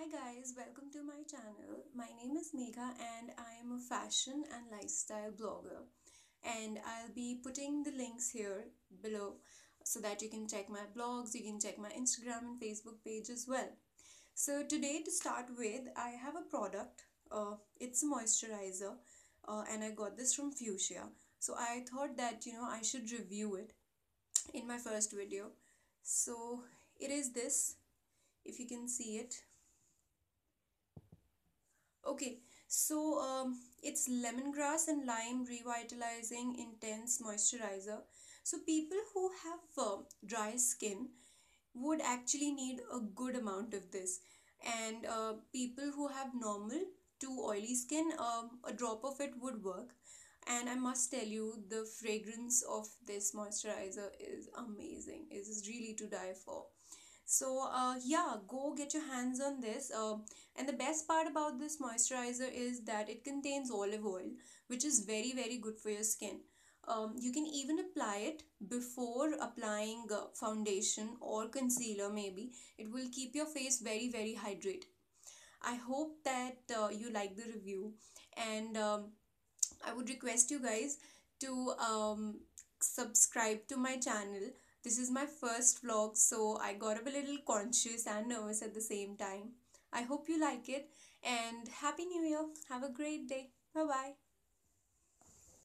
Hi guys, welcome to my channel. My name is Megha and I am a fashion and lifestyle blogger. And I'll be putting the links here below so that you can check my blogs, you can check my Instagram and Facebook page as well. So today to start with, I have a product. Uh, it's a moisturizer uh, and I got this from Fuschia. So I thought that, you know, I should review it in my first video. So it is this, if you can see it Okay, so um, it's lemongrass and lime revitalizing intense moisturizer. So people who have uh, dry skin would actually need a good amount of this, and uh, people who have normal to oily skin, um, a drop of it would work. And I must tell you, the fragrance of this moisturizer is amazing. It is really to die for so uh, yeah go get your hands on this. Uh, and the best part about this moisturizer is that it contains olive oil which is very very good for your skin. Um, you can even apply it before applying uh, foundation or concealer maybe. It will keep your face very very hydrated. I hope that uh, you like the review. And um, i would request you guys to um, subscribe to my channel this is my first vlog, so I got a little conscious and nervous at the same time. I hope you like it and Happy New Year. Have a great day. Bye bye.